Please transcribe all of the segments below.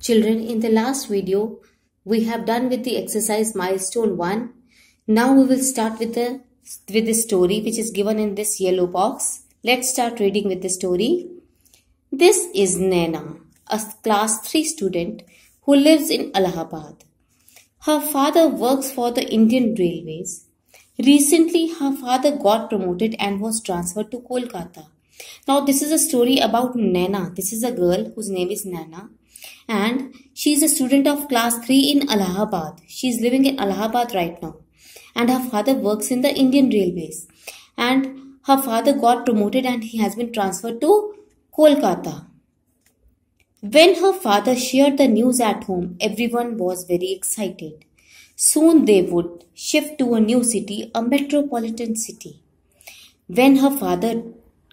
Children, in the last video, we have done with the exercise milestone 1. Now we will start with the with the story which is given in this yellow box. Let's start reading with the story. This is Naina, a class 3 student who lives in Allahabad. Her father works for the Indian Railways. Recently, her father got promoted and was transferred to Kolkata. Now, this is a story about Naina. This is a girl whose name is Naina and she is a student of class 3 in Allahabad. She is living in Allahabad right now and her father works in the Indian Railways and her father got promoted and he has been transferred to Kolkata. When her father shared the news at home, everyone was very excited. Soon they would shift to a new city, a metropolitan city. When her father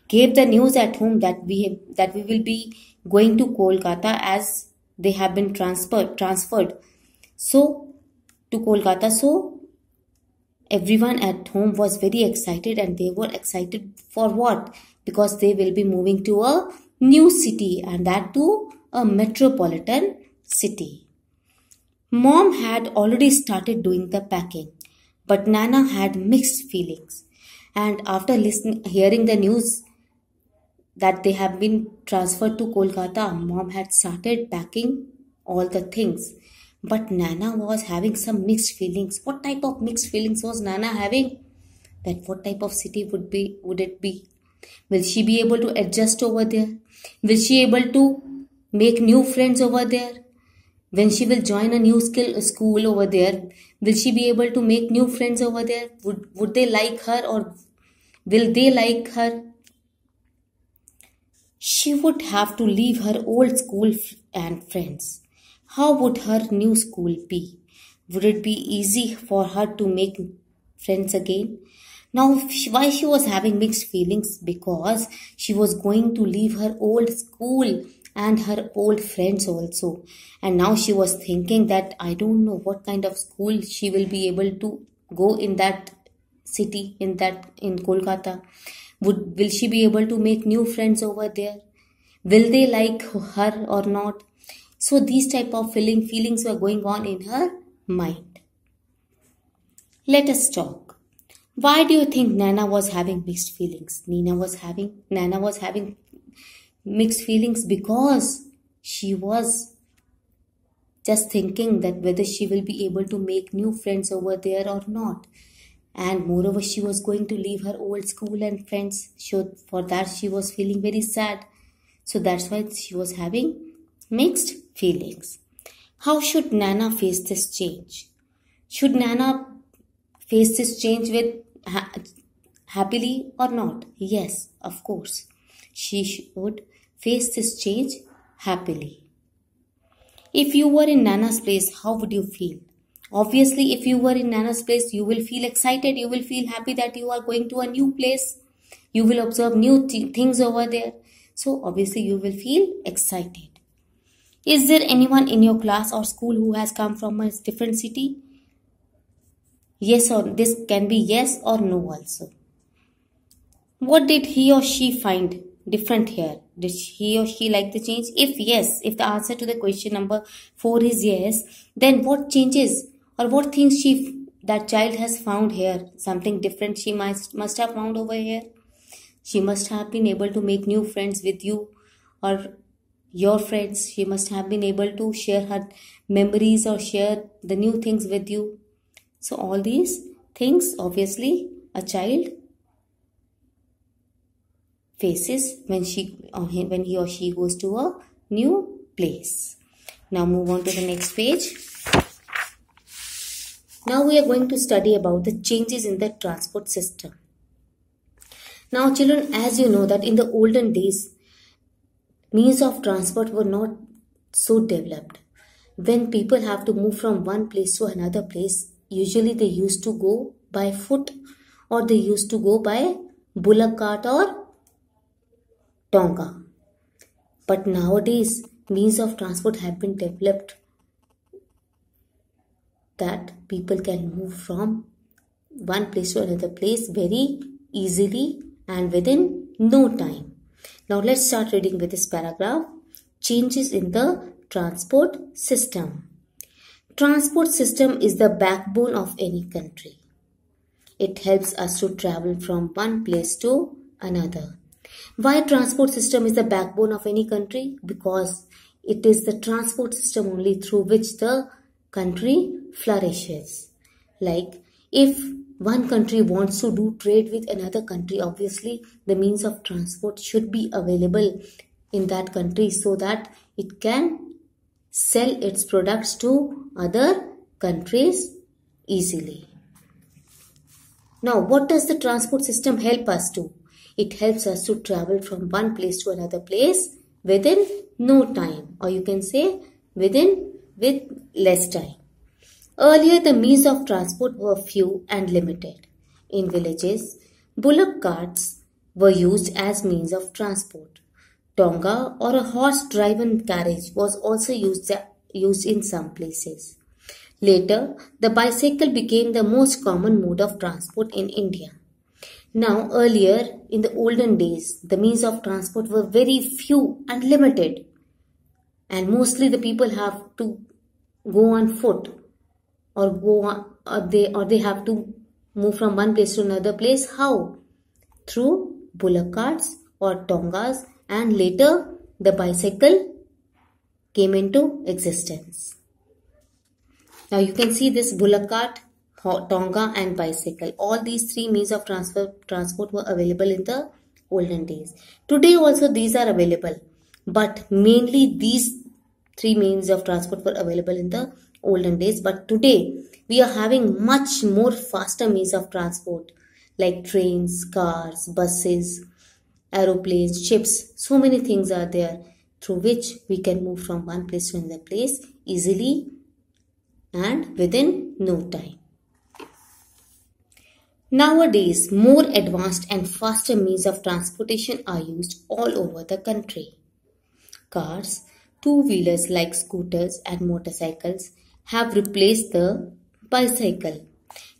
gave the news at home that we that we will be going to Kolkata as they have been transferred transferred. So to kolkata. So everyone at home was very excited and they were excited for what? Because they will be moving to a new city and that to a metropolitan city. Mom had already started doing the packing but Naina had mixed feelings. And after listening hearing the news that they have been transferred to Kolkata, mom had started packing all the things. But Naina was having some mixed feelings. What type of mixed feelings was Naina having? That what type of city would be would it be? Will she be able to adjust over there? Will she able to make new friends over there? When she will join a new skill school over there, will she be able to make new friends over there? Would would they like her or will they like her? She would have to leave her old school and friends. How would her new school be? Would it be easy for her to make friends again? Now, why she was having mixed feelings? Because she was going to leave her old school and her old friends also. And now she was thinking that I don't know what kind of school she will be able to go in that city, in that, in Kolkata. Would will she be able to make new friends over there? Will they like her or not? So these type of feeling feelings were going on in her mind. Let us talk. Why do you think Naina was having mixed feelings? Nina was having Naina was having mixed feelings because she was just thinking that whether she will be able to make new friends over there or not and moreover she was going to leave her old school and friends. So for that she was feeling very sad. So that's why she was having mixed feelings. How should Naina face this change? Should Naina face this change with ha- happily or not? Yes of course. She should face this change happily. If you were in Naina's place how would you feel Obviously, if you were in Naina's place, you will feel excited. You will feel happy that you are going to a new place. You will observe new th- things over there. So, obviously, you will feel excited. Is there anyone in your class or school who has come from a different city? Yes or this can be yes or no also. What did he or she find different here? Did he or she like the change? If yes, if the answer to the question number 4 is yes, then what changes or what things she that child has found here. Something different she must must have found over here. She must have been able to make new friends with you or your friends. She must have been able to share her memories or share the new things with you. So all these things obviously a child faces when she when he or she goes to a new place. Now move on to the next page now we are going to study about the changes in the transport system. Now children, as you know that in the olden days, means of transport were not so developed. When people have to move from one place to another place, usually they used to go by foot or they used to go by bullock cart or tonga. But nowadays, means of transport have been developed that people can move from one place to another place very easily and within no time. Now let's start reading with this paragraph. Changes in the transport system. Transport system is the backbone of any country. It helps us to travel from one place to another. Why transport system is the backbone of any country? Because it is the transport system only through which the country flourishes. Like if one country wants to do trade with another country, obviously the means of transport should be available in that country so that it can sell its products to other countries easily. Now, what does the transport system help us to? It helps us to travel from one place to another place within no time or you can say within with less time. Earlier, the means of transport were few and limited. In villages, bullock carts were used as means of transport. Tonga or a horse-driven carriage was also used, used in some places. Later, the bicycle became the most common mode of transport in India. Now, earlier, in the olden days, the means of transport were very few and limited. And mostly the people have to go on foot or go on, or they or they have to move from one place to another place. How? Through bullock carts or tongas and later the bicycle came into existence. Now you can see this bullock cart tonga and bicycle. All these three means of transfer transport were available in the olden days. Today also these are available but mainly these three means of transport were available in the olden days. But today we are having much more faster means of transport like trains cars buses aeroplanes ships. So many things are there through which we can move from one place to another place easily and within no time. Nowadays, more advanced and faster means of transportation are used all over the country. Cars, two wheelers like scooters and motorcycles have replaced the bicycle.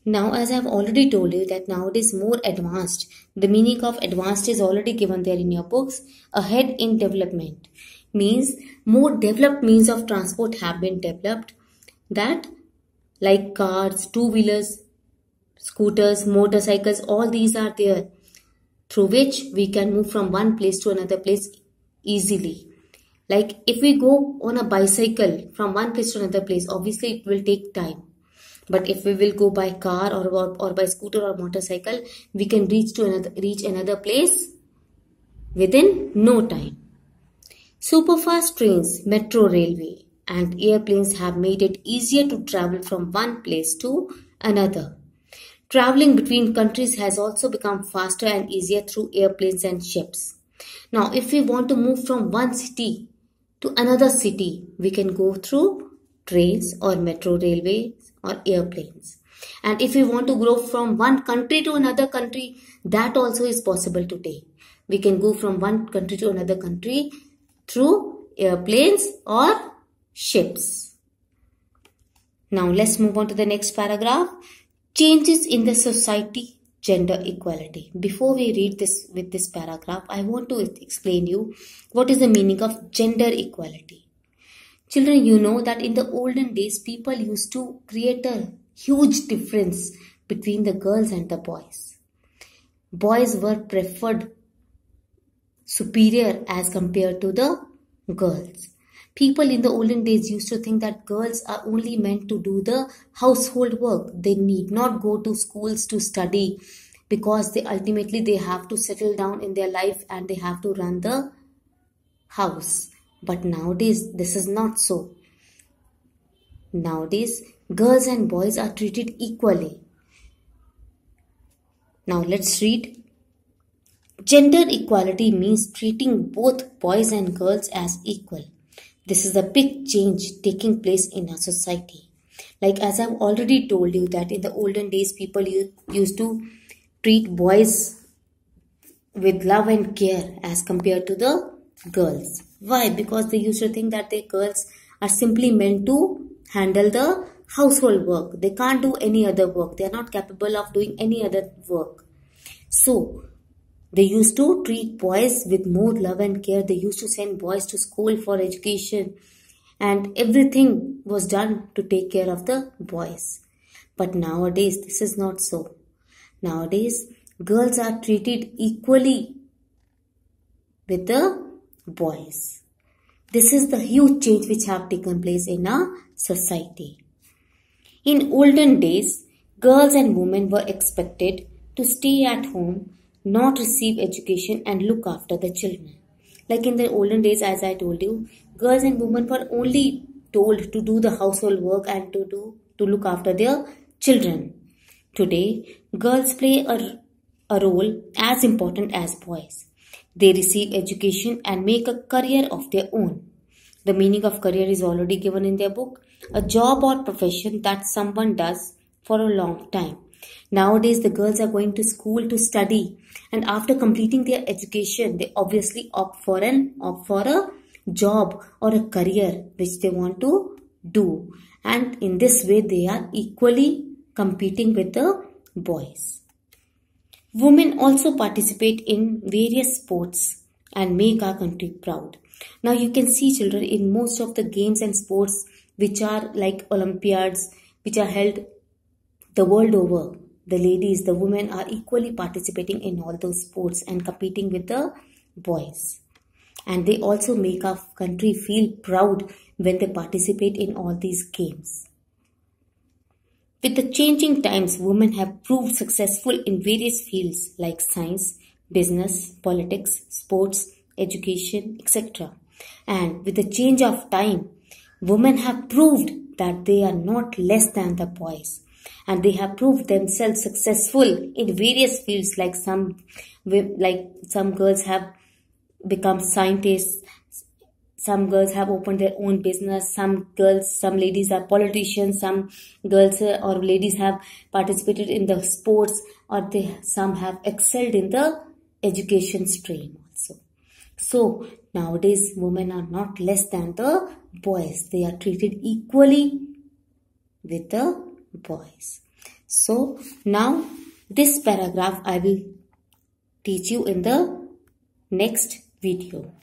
Now, as I've already told you that nowadays more advanced, the meaning of advanced is already given there in your books. Ahead in development means more developed means of transport have been developed that like cars, two-wheelers, scooters, motorcycles, all these are there through which we can move from one place to another place easily. Like if we go on a bicycle from one place to another place, obviously it will take time. But if we will go by car or, or, or by scooter or motorcycle, we can reach to another reach another place within no time. Superfast trains, metro railway and airplanes have made it easier to travel from one place to another. Traveling between countries has also become faster and easier through airplanes and ships. Now, if we want to move from one city to another city, we can go through trains or metro railways or airplanes. And if we want to go from one country to another country, that also is possible today. We can go from one country to another country through airplanes or ships. Now let's move on to the next paragraph. Changes in the society gender equality. Before we read this with this paragraph, I want to explain you what is the meaning of gender equality. Children, you know that in the olden days, people used to create a huge difference between the girls and the boys. Boys were preferred superior as compared to the girls. People in the olden days used to think that girls are only meant to do the household work. They need not go to schools to study because they ultimately they have to settle down in their life and they have to run the house. But nowadays this is not so. Nowadays girls and boys are treated equally. Now let's read Gender equality means treating both boys and girls as equal. This is a big change taking place in our society. Like as I've already told you that in the olden days people used to treat boys with love and care as compared to the girls. Why? Because they used to think that the girls are simply meant to handle the household work. They can't do any other work. They are not capable of doing any other work. So, they used to treat boys with more love and care. They used to send boys to school for education and everything was done to take care of the boys. But nowadays, this is not so. Nowadays, girls are treated equally with the boys. This is the huge change which have taken place in our society. In olden days, girls and women were expected to stay at home, not receive education and look after the children. Like in the olden days, as I told you, girls and women were only told to do the household work and to do to look after their children. Today, girls play a, a role as important as boys. They receive education and make a career of their own. The meaning of career is already given in their book. A job or profession that someone does for a long time. Nowadays, the girls are going to school to study, and after completing their education, they obviously opt for an opt for a job or a career which they want to do. And in this way, they are equally competing with the boys. Women also participate in various sports and make our country proud. Now you can see children in most of the games and sports which are like Olympiads which are held the world over. The ladies, the women are equally participating in all those sports and competing with the boys and they also make our country feel proud when they participate in all these games. With the changing times, women have proved successful in various fields like science, business, politics, sports, education, etc. And with the change of time, women have proved that they are not less than the boys and they have proved themselves successful in various fields like some like some girls have become scientists some girls have opened their own business some girls some ladies are politicians some girls uh, or ladies have participated in the sports or they some have excelled in the education stream also. So nowadays women are not less than the boys. They are treated equally with the boys. So now this paragraph i will teach you in the next video